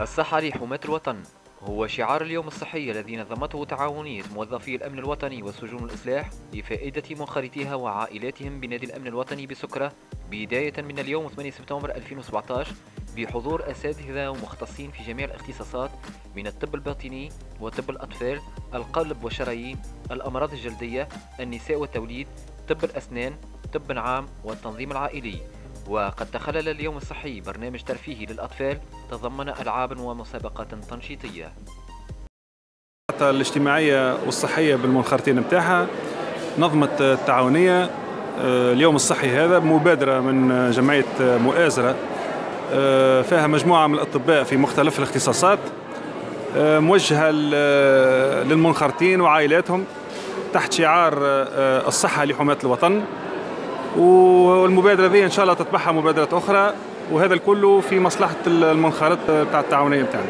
الصحة لحماة الوطن هو شعار اليوم الصحي الذي نظمته تعاونية موظفي الأمن الوطني وسجون الإصلاح لفائدة منخرطيها وعائلاتهم بنادي الأمن الوطني بسكرة بداية من اليوم 8 سبتمبر 2017 بحضور أساتذة ومختصين في جميع الاختصاصات من الطب الباطني وطب الأطفال القلب والشرايين الأمراض الجلدية النساء والتوليد طب الأسنان طب عام والتنظيم العائلي. وقد تخلل اليوم الصحي برنامج ترفيهي للأطفال تضمن ألعاب ومسابقات تنشيطية. الاجتماعية والصحية بالمنخرطين متاعها نظمت التعاونية آه، اليوم الصحي هذا مبادرة من جمعية مؤازرة آه، فيها مجموعة من الأطباء في مختلف الاختصاصات آه، موجهة للمنخرطين وعائلاتهم تحت شعار الصحة لحماة الوطن. والمبادرة دي إن شاء الله تتبعها مبادرات أخرى وهذا الكل في مصلحة المنخرط بتاع التعاونية بتاعنا.